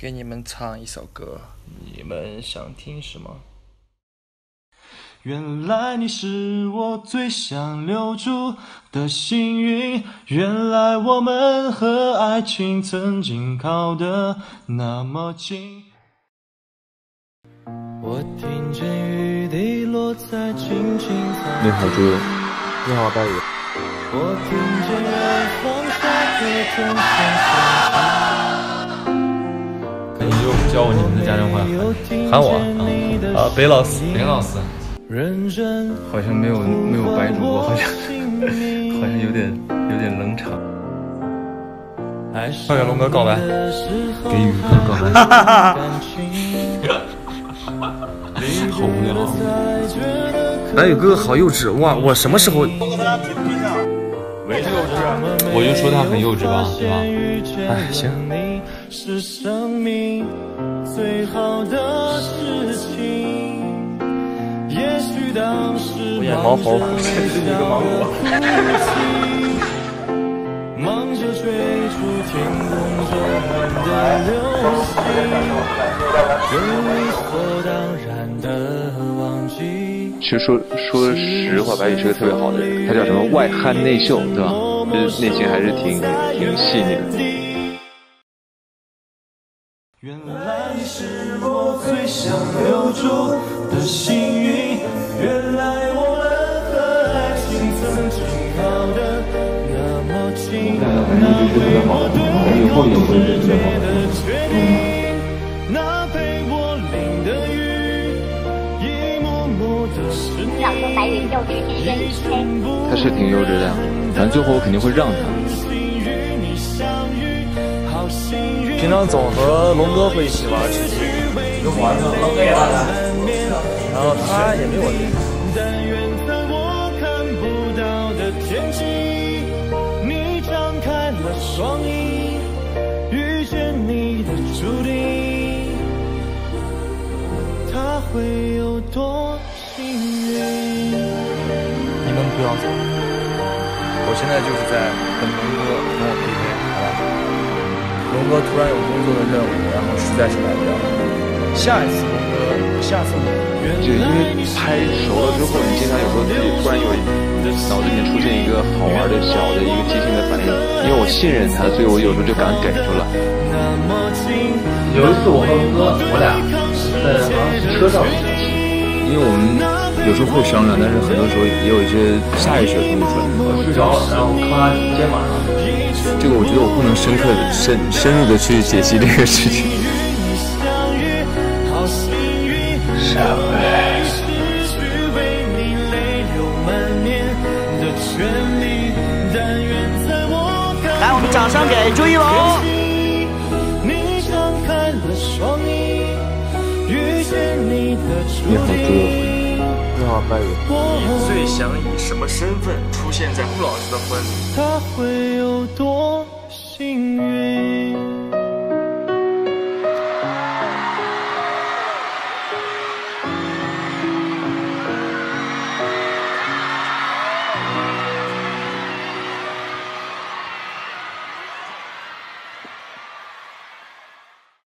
给你们唱一首歌，你们想听什么？原来你是我最想留住的幸运，原来我们和爱情曾经靠得那么近。我听见雨滴落在青青草你好，猪肉。你好，大宇。我听见远方下课钟声教我你们的家乡话，喊我啊，啊，北老师，林老师。好像没有没有白主播，好像好像有点有点冷场。向龙哥告白，给宇哥告白。好无聊。白宇哥好幼稚哇！我什么时候？没幼稚，我就说他很幼稚吧，对吧？哎，行。我演毛猴，这是 一个芒果。其实说说实话，白宇是个特别好的人，他叫什么外憨内秀，对吧？就是内心还是挺挺细腻的。原来你是我最想留住的幸运，原来我们和爱情曾经靠得那么近，那陪我对抗世界的决定，白宇幼稚，天真你黑。他是挺幼稚的，反正最后我肯定会让他。平常总和龙哥会一起玩吃鸡，有玩的，龙哥也玩的，然后他也没我厉害。双翼，遇见你的注定，他会有多幸运？不要走，我现在就是在等龙哥跟我 PK，好吧？龙哥突然有工作的任务，然后实在是来不了。下一次龙哥，下次我就因为拍熟了之后，你经常有时候自己突然有脑子里面出现一个好玩的小的一个即兴的反应，因为我信任他，所以我有时候就敢给出来。有一次我和龙哥，我俩在好像是车上一起，因为我们有时候会商量，但是很多时候也有一些下意识的东西出来。我睡着了，然后靠他肩膀上。这个我觉得我不能深刻的、深深入的去解析这个事情。来，我们掌声给朱一龙。你好，朱友。你好，白宇。你最想以什么身份出现在顾老师的婚礼？他会有多幸运？